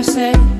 I say?